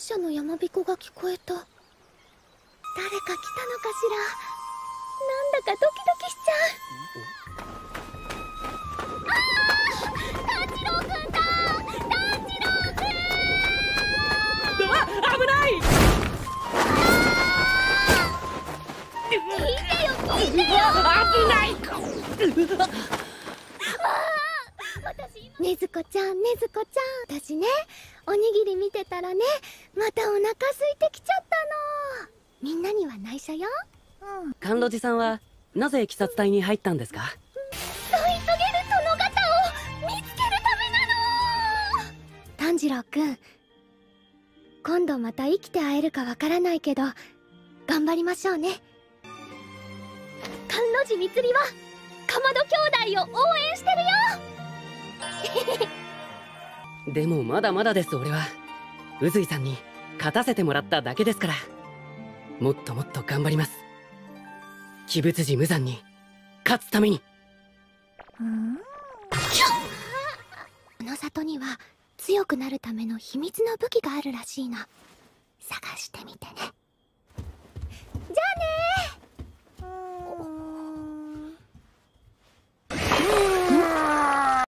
車の山彦が聞こえた。誰か来たのかしら？なんだかドキドキしちゃう。ああ炭治郎くんだ。炭治郎くんあ危ない。聞いてよ聞い。てよ危ないねずこちゃんねずこちゃん。私ねおにぎり見てたらねまたお腹空いてきちゃったの。みんなには内緒よ。うん。甘露寺さん。はなぜ鬼殺隊に入ったん。ですか添い遂げる殿方を見つけるためなの炭治郎くん。今度また生きて会えるかわからないけど頑張りましょうね甘露寺みつりはかまど兄弟を応援してるよでもまだまだです俺は。宇髄さんに勝たせてもらっただけですから。もっともっと頑張ります。鬼物寺無惨に勝つために。この里には強くなるための秘密の武器があるらしいの探してみてね。